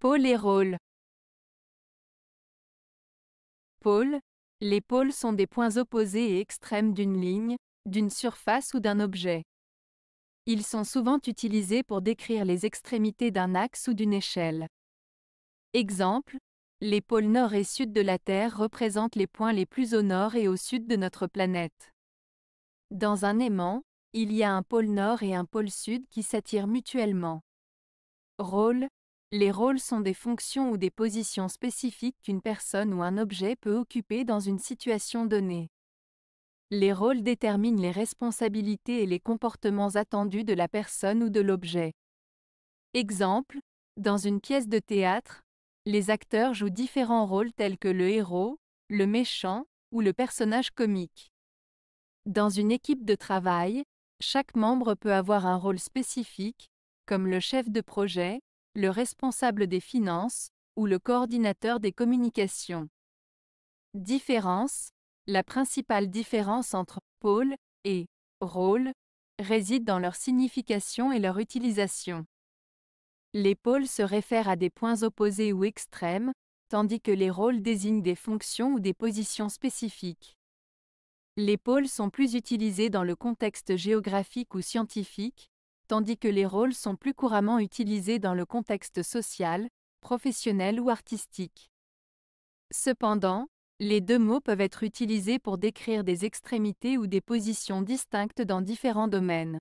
Pôle et rôle. Pôle. Les pôles sont des points opposés et extrêmes d'une ligne, d'une surface ou d'un objet. Ils sont souvent utilisés pour décrire les extrémités d'un axe ou d'une échelle. Exemple, les pôles nord et sud de la Terre représentent les points les plus au nord et au sud de notre planète. Dans un aimant, il y a un pôle nord et un pôle sud qui s'attirent mutuellement. Rôle. Les rôles sont des fonctions ou des positions spécifiques qu'une personne ou un objet peut occuper dans une situation donnée. Les rôles déterminent les responsabilités et les comportements attendus de la personne ou de l'objet. Exemple, dans une pièce de théâtre, les acteurs jouent différents rôles tels que le héros, le méchant ou le personnage comique. Dans une équipe de travail, chaque membre peut avoir un rôle spécifique, comme le chef de projet, le responsable des finances ou le coordinateur des communications. Différence La principale différence entre pôle et rôle réside dans leur signification et leur utilisation. Les pôles se réfèrent à des points opposés ou extrêmes, tandis que les rôles désignent des fonctions ou des positions spécifiques. Les pôles sont plus utilisés dans le contexte géographique ou scientifique, tandis que les rôles sont plus couramment utilisés dans le contexte social, professionnel ou artistique. Cependant, les deux mots peuvent être utilisés pour décrire des extrémités ou des positions distinctes dans différents domaines.